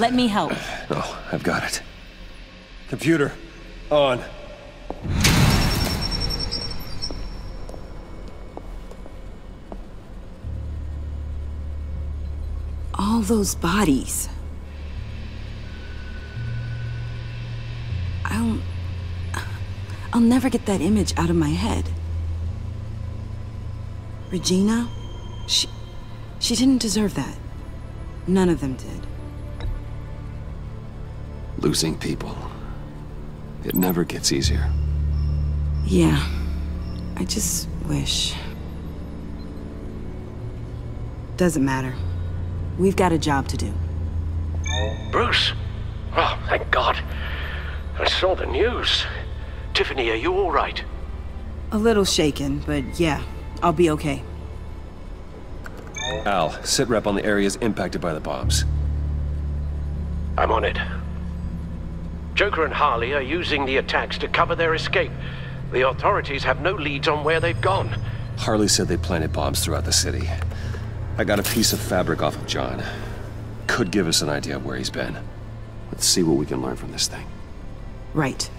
Let me help. Oh, I've got it. Computer, on. All those bodies. I'll... I'll never get that image out of my head. Regina? She... She didn't deserve that. None of them did. Losing people. It never gets easier. Yeah. I just wish... Doesn't matter. We've got a job to do. Bruce? Oh, thank God. I saw the news. Tiffany, are you all right? A little shaken, but yeah, I'll be okay. Al, sit rep on the areas impacted by the bombs. I'm on it. Joker and Harley are using the attacks to cover their escape. The authorities have no leads on where they've gone. Harley said they planted bombs throughout the city. I got a piece of fabric off of John. Could give us an idea of where he's been. Let's see what we can learn from this thing. Right.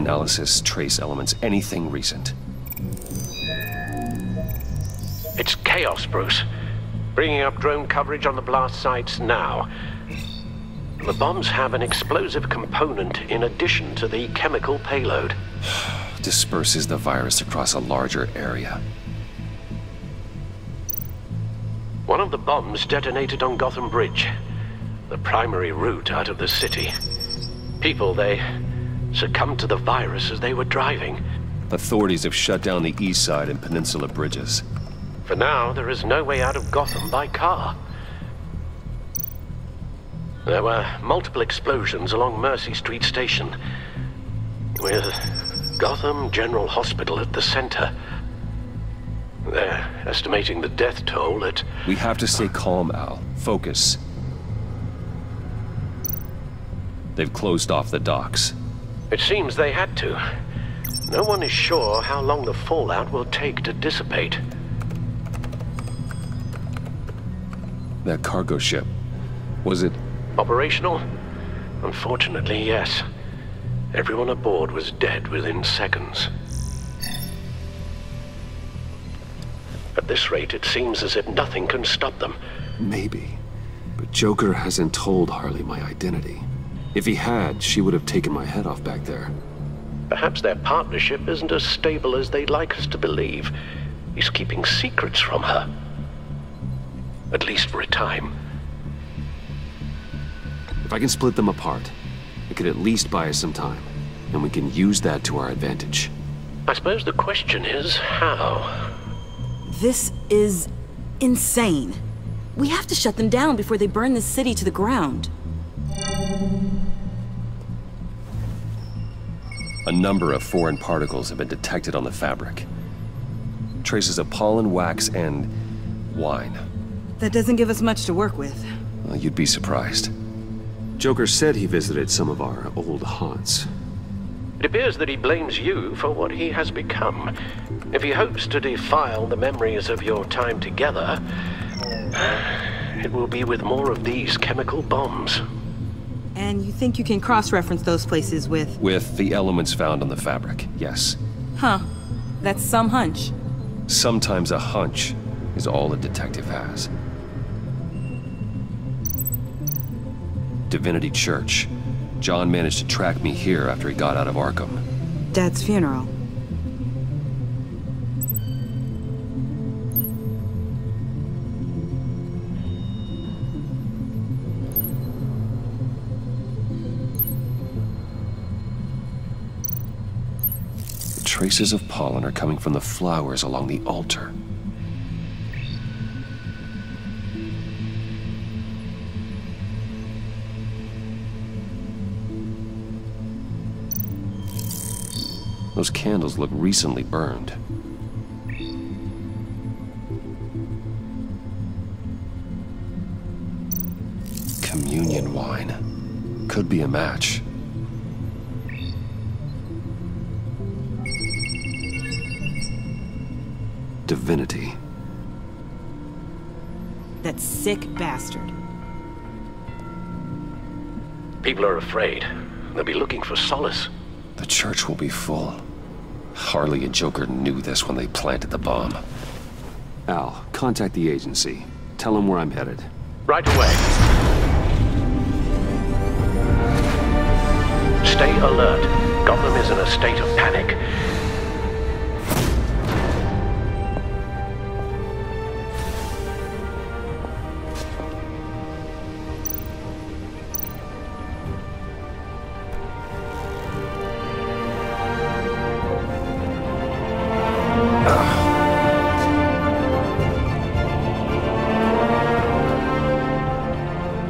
Analysis, trace elements, anything recent. It's chaos, Bruce. Bringing up drone coverage on the blast sites now. The bombs have an explosive component in addition to the chemical payload. Disperses the virus across a larger area. One of the bombs detonated on Gotham Bridge, the primary route out of the city. People, they succumbed to the virus as they were driving. Authorities have shut down the east side and peninsula bridges. For now, there is no way out of Gotham by car. There were multiple explosions along Mercy Street Station, with Gotham General Hospital at the center. They're estimating the death toll at... We have to stay calm, Al. Focus. They've closed off the docks. It seems they had to. No one is sure how long the fallout will take to dissipate. That cargo ship. Was it... Operational? Unfortunately, yes. Everyone aboard was dead within seconds. At this rate, it seems as if nothing can stop them. Maybe. But Joker hasn't told Harley my identity. If he had, she would have taken my head off back there. Perhaps their partnership isn't as stable as they'd like us to believe. He's keeping secrets from her. At least for a time. If I can split them apart, it could at least buy us some time. And we can use that to our advantage. I suppose the question is, how? This is insane. We have to shut them down before they burn this city to the ground. A number of foreign particles have been detected on the fabric. Traces of pollen, wax, and wine. That doesn't give us much to work with. Well, you'd be surprised. Joker said he visited some of our old haunts. It appears that he blames you for what he has become. If he hopes to defile the memories of your time together, it will be with more of these chemical bombs. And you think you can cross-reference those places with... With the elements found on the fabric, yes. Huh. That's some hunch. Sometimes a hunch is all a detective has. Divinity Church. John managed to track me here after he got out of Arkham. Dad's funeral. Traces of pollen are coming from the flowers along the altar. Those candles look recently burned. Communion wine. Could be a match. Divinity. That sick bastard. People are afraid. They'll be looking for solace. The church will be full. Harley and Joker knew this when they planted the bomb. Al, contact the agency. Tell them where I'm headed. Right away. Stay alert. Gotham is in a state of panic.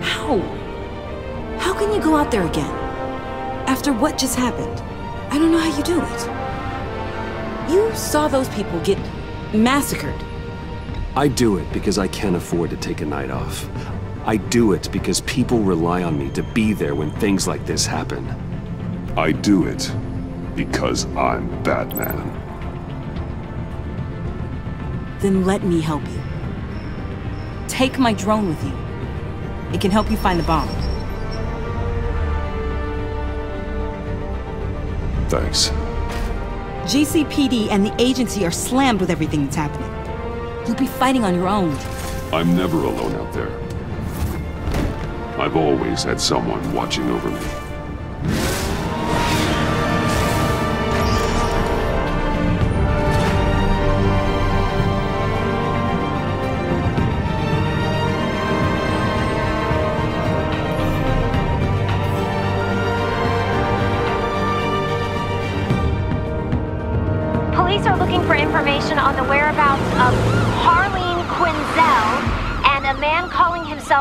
How? How can you go out there again? After what just happened? I don't know how you do it. You saw those people get massacred. I do it because I can't afford to take a night off. I do it because people rely on me to be there when things like this happen. I do it because I'm Batman. Then let me help you. Take my drone with you. It can help you find the bomb. Thanks. GCPD and the agency are slammed with everything that's happening. You'll be fighting on your own. I'm never alone out there. I've always had someone watching over me.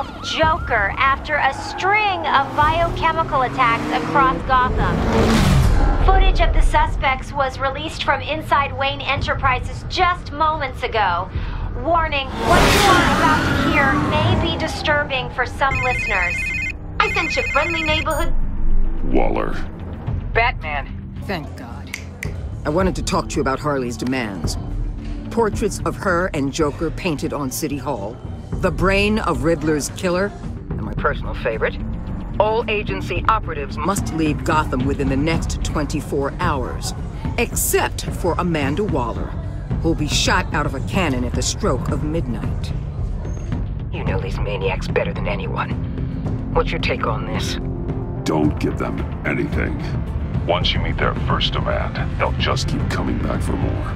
Himself Joker after a string of biochemical attacks across Gotham. Footage of the suspects was released from inside Wayne Enterprises just moments ago. Warning, what you are about to hear may be disturbing for some listeners. I sent you friendly neighborhood Waller. Batman. Thank God. I wanted to talk to you about Harley's demands. Portraits of her and Joker painted on City Hall. The brain of Riddler's killer. And my personal favorite. All agency operatives must leave Gotham within the next 24 hours. Except for Amanda Waller, who'll be shot out of a cannon at the stroke of midnight. You know these maniacs better than anyone. What's your take on this? Don't give them anything. Once you meet their first demand, they'll just keep coming back for more.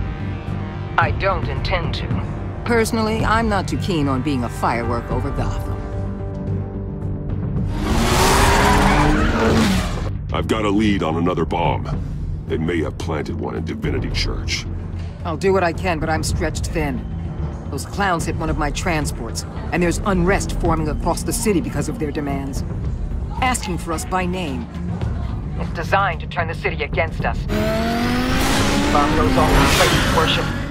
I don't intend to. Personally, I'm not too keen on being a firework over Gotham. I've got a lead on another bomb. They may have planted one in Divinity Church. I'll do what I can, but I'm stretched thin. Those clowns hit one of my transports, and there's unrest forming across the city because of their demands. Asking for us by name. It's designed to turn the city against us. Bomb goes off in place of worship.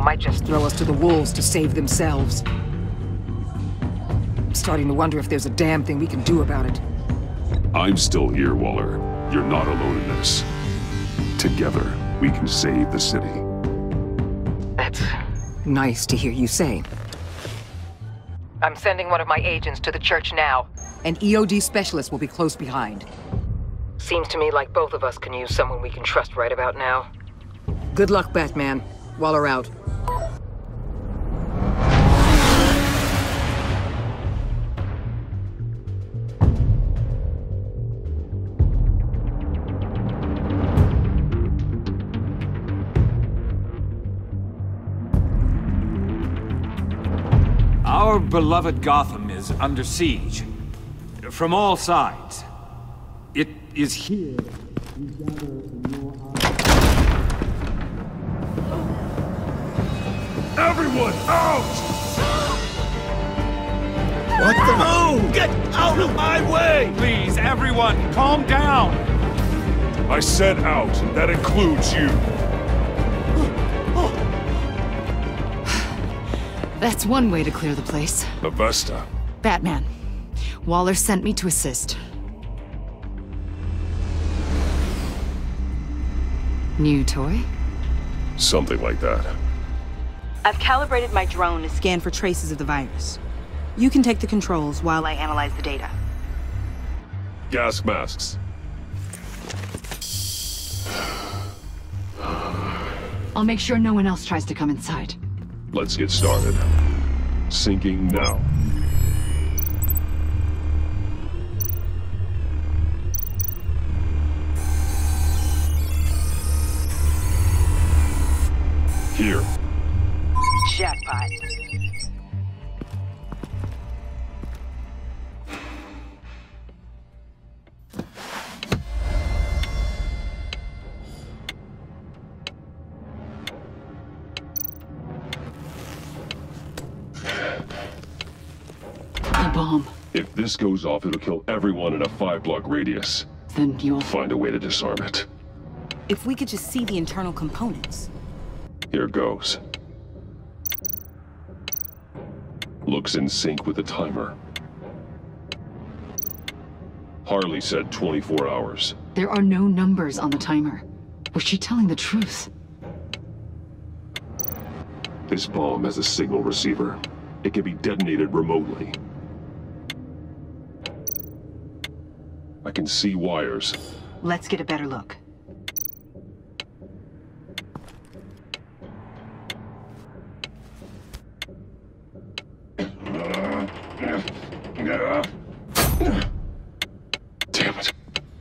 Might just throw us to the wolves to save themselves. I'm starting to wonder if there's a damn thing we can do about it. I'm still here, Waller. You're not alone in this. Together, we can save the city. That's nice to hear you say. I'm sending one of my agents to the church now. An EOD specialist will be close behind. Seems to me like both of us can use someone we can trust right about now. Good luck, Batman. Waller out. Our beloved Gotham is under siege. From all sides. It is here we gather in your Everyone out! What the? Oh, get out of my way! Please, everyone, calm down! I said out. And that includes you. That's one way to clear the place. Avesta. Batman. Waller sent me to assist. New toy? Something like that. I've calibrated my drone to scan for traces of the virus. You can take the controls while I analyze the data. Gas masks. I'll make sure no one else tries to come inside. Let's get started. Syncing now. Here. Jackpot. Bomb. If this goes off, it'll kill everyone in a five-block radius. Then you'll... Find a way to disarm it. If we could just see the internal components. Here goes. Looks in sync with the timer. Harley said 24 hours. There are no numbers on the timer. Was she telling the truth? This bomb has a signal receiver. It can be detonated remotely. I can see wires. Let's get a better look. Damn it.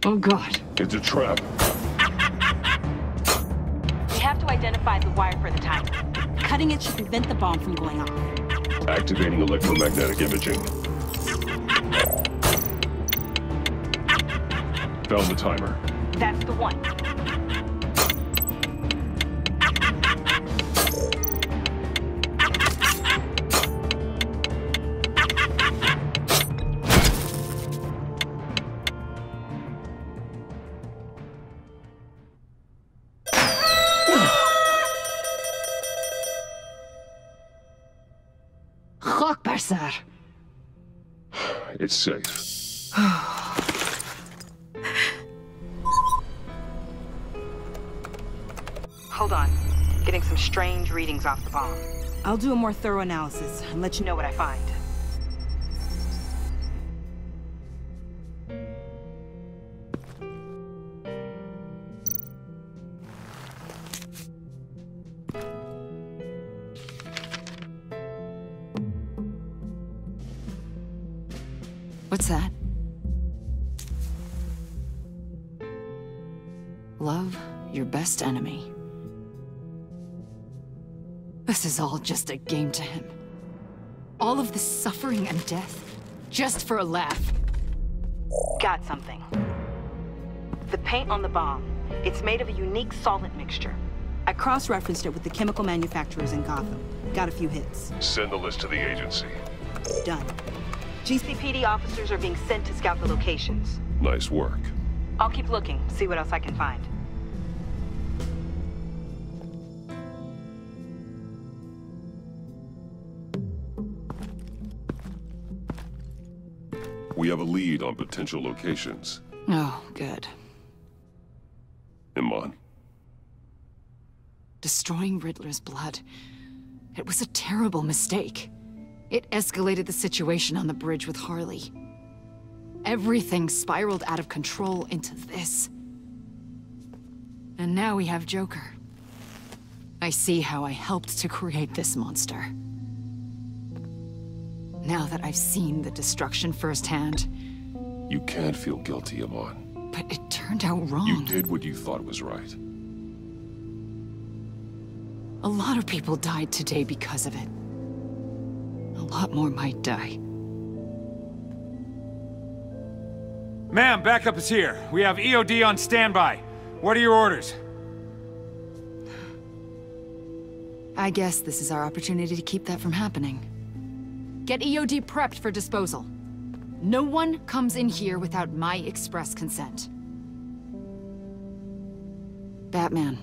Oh god. It's a trap. We have to identify the wire for the timer. Cutting it should prevent the bomb from going off. Activating electromagnetic imaging. Found the timer. That's the one. Chokbarsar. It's safe. strange readings off the bomb. I'll do a more thorough analysis and let you know what I find. What's that? Love your best enemy. This is all just a game to him. All of this suffering and death, just for a laugh. Got something. The paint on the bomb. It's made of a unique solvent mixture. I cross-referenced it with the chemical manufacturers in Gotham. Got a few hits. Send the list to the agency. Done. GCPD officers are being sent to scout the locations. Nice work. I'll keep looking, see what else I can find. We have a lead on potential locations. Oh, good. Iman, Destroying Riddler's blood. It was a terrible mistake. It escalated the situation on the bridge with Harley. Everything spiraled out of control into this. And now we have Joker. I see how I helped to create this monster. Now that I've seen the destruction firsthand, you can't feel guilty, Iman. but it turned out wrong. You did what you thought was right. A lot of people died today because of it. A lot more might die. Ma'am, backup is here. We have EOD on standby. What are your orders? I guess this is our opportunity to keep that from happening. Get EOD prepped for disposal. No one comes in here without my express consent. Batman.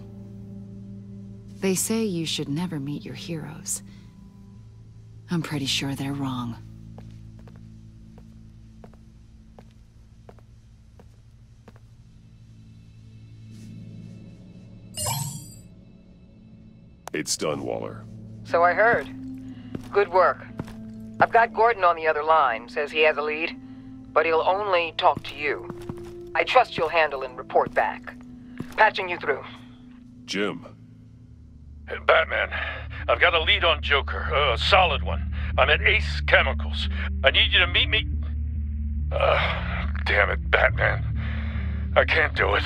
They say you should never meet your heroes. I'm pretty sure they're wrong. It's done, Waller. So I heard. Good work. I've got Gordon on the other line, says he has a lead, but he'll only talk to you. I trust you'll handle and report back. Patching you through. Jim. Batman, I've got a lead on Joker, a solid one. I'm at Ace Chemicals. I need you to meet me. Uh, damn it, Batman. I can't do it.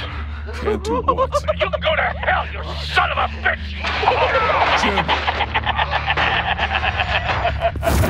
Can't do what? You can go to hell, you son of a bitch! Jim!